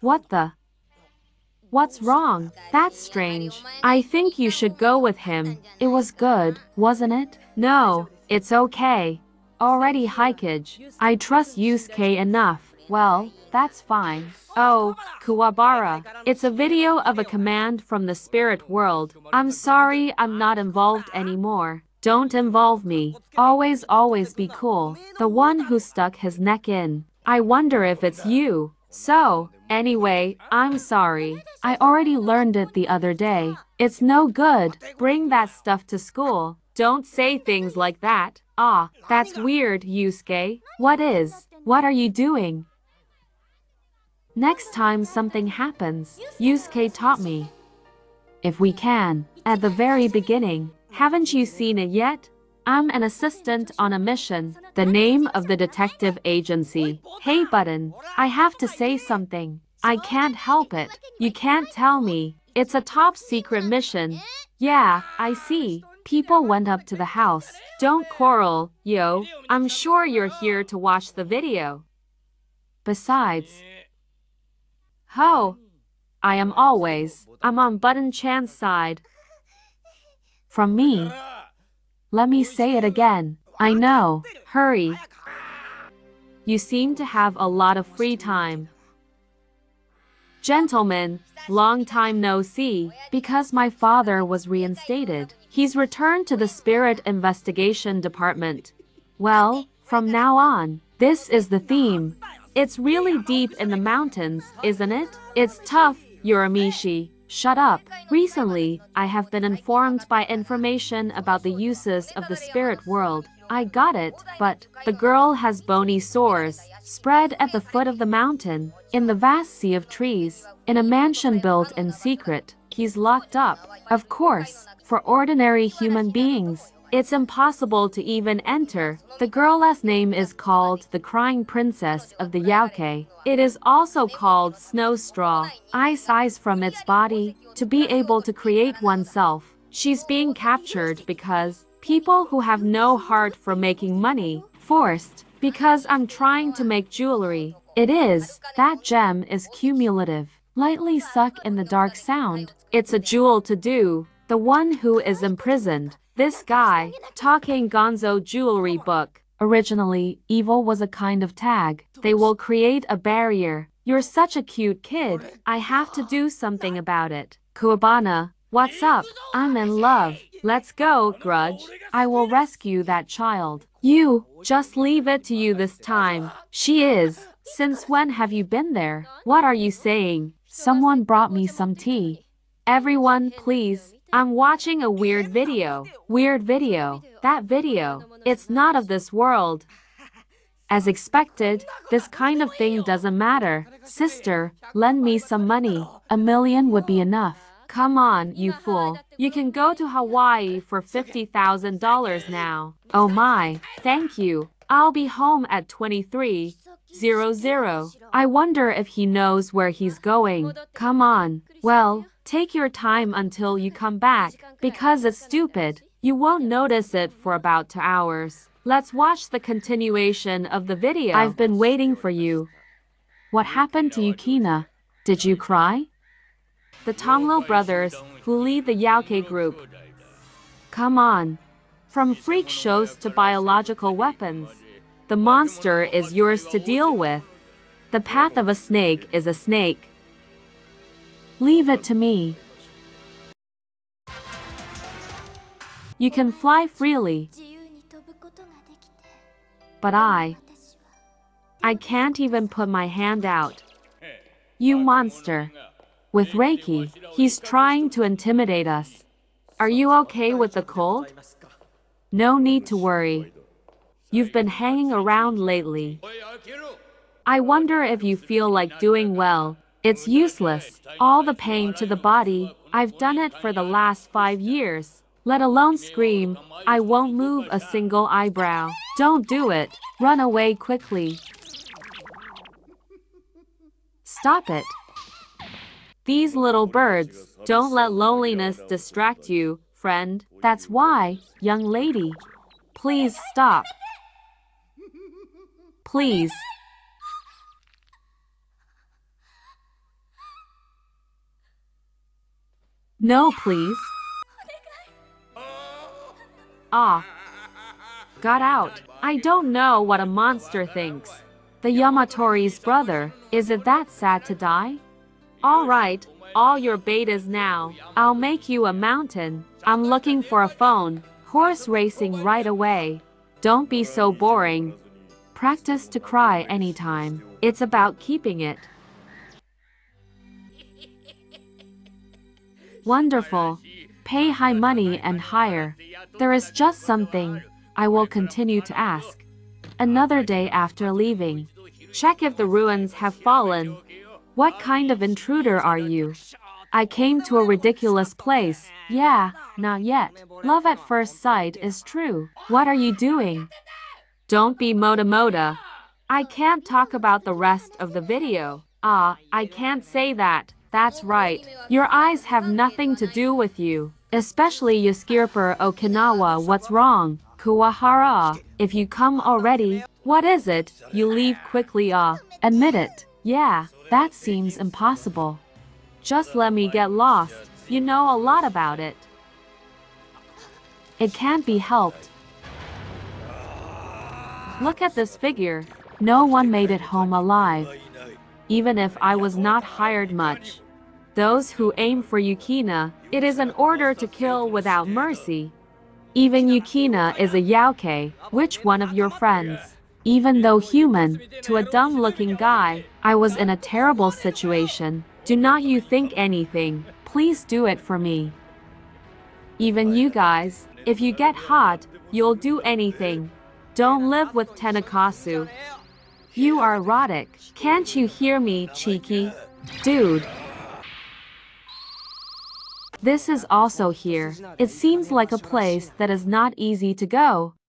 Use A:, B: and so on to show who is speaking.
A: What the? What's wrong? That's strange. I think you should go with him. It was good, wasn't it? No, it's okay. Already Hikage. I trust Yusuke enough. Well, that's fine. Oh, Kuwabara. It's a video of a command from the spirit world. I'm sorry I'm not involved anymore. Don't involve me. Always, always be cool. The one who stuck his neck in. I wonder if it's you. So, anyway, I'm sorry. I already learned it the other day. It's no good. Bring that stuff to school. Don't say things like that. Ah, that's weird, Yusuke. What is? What are you doing? Next time something happens, Yusuke taught me. If we can, at the very beginning, haven't you seen it yet? I'm an assistant on a mission, the name of the detective agency. Hey Botan, I have to say something. I can't help it. You can't tell me. It's a top secret mission. Yeah, I see. People went up to the house. Don't quarrel, yo. I'm sure you're here to watch the video. Besides, Ho! I am always. I'm on Botan Chan's side. From me. Let me say it again. I know. Hurry. You seem to have a lot of free time. Gentlemen, long time no see, because my father was reinstated. He's returned to the Spirit Investigation Department. Well, from now on, this is the theme. It's really deep in the mountains, isn't it? It's tough, Urameshi. Shut up. Recently, I have been informed by information about the uses of the spirit world. I got it, but the girl has bony sores, spread at the foot of the mountain, in the vast sea of trees, in a mansion built in secret. He's locked up. Of course, for ordinary human beings, it's impossible to even enter. The girl's name is called the Crying Princess of the Yauke. It is also called Snow Straw. Ice eyes from its body to be able to create oneself. She's being captured because people who have no heart for making money, forced, because I'm trying to make jewelry. It is, that gem is cumulative. Lightly suck in the dark sound. It's a jewel to do. The one who is imprisoned. This guy, talking Gonzo jewelry book. Originally, evil was a kind of tag. They will create a barrier. You're such a cute kid. I have to do something about it. Kuwabara, what's up? I'm in love. Let's go, Grudge. I will rescue that child. You, just leave it to you this time. She is. Since when have you been there? What are you saying? Someone brought me some tea. Everyone, please, I'm watching a weird video. Weird video. That video. It's not of this world. As expected, this kind of thing doesn't matter. Sister, lend me some money. A million would be enough. Come on, you fool. You can go to Hawaii for $50,000 now. Oh my, thank you. I'll be home at 23. Zero zero. I wonder if he knows where he's going. Come on. Well, Take your time until you come back, because it's stupid. You won't notice it for about two hours. Let's watch the continuation of the video. I've been waiting for you. What happened to Yukina? Did you cry? The Toguro brothers, who lead the Yaoke group. Come on. From freak shows to biological weapons. The monster is yours to deal with. The path of a snake is a snake. Leave it to me. You can fly freely. But I... I can't even put my hand out. You monster. With Reiki, he's trying to intimidate us. Are you okay with the cold? No need to worry. You've been hanging around lately. I wonder if you feel like doing well it's useless. All the pain to the body. I've done it for the last five years. Let alone scream. I won't move a single eyebrow. Don't do it. Run away quickly. Stop it. These little birds. Don't let loneliness distract you, friend. That's why, young lady. Please stop. Please. No, please. Ah. Got out. I don't know what a monster thinks. The Yamatori's brother, is it that sad to die? Alright, all your bait is now. I'll make you a mountain. I'm looking for a phone. Horse racing right away. Don't be so boring. Practice to cry anytime. It's about keeping it. Wonderful. Pay high money and higher. There is just something I will continue to ask. Another day after leaving. Check if the ruins have fallen. What kind of intruder are you? I came to a ridiculous place. Yeah, not yet. Love at first sight is true. What are you doing? Don't be Moda Moda. I can't talk about the rest of the video. Ah, I can't say that. That's right. Your eyes have nothing to do with you. Especially Yuskirper Okinawa, what's wrong? Kuwabara, if you come already, what is it? You leave quickly ah. Admit it. Yeah, that seems impossible. Just let me get lost. You know a lot about it. It can't be helped. Look at this figure. No one made it home alive. Even if I was not hired much. Those who aim for Yukina, it is an order to kill without mercy. Even Yukina is a Yaoke, which one of your friends? Even though human, to a dumb-looking guy, I was in a terrible situation. Do not you think anything, please do it for me. Even you guys, if you get hot, you'll do anything. Don't live with Tenakasu. You are erotic. Can't you hear me, cheeky? Dude. This is also here. It seems like a place that is not easy to go.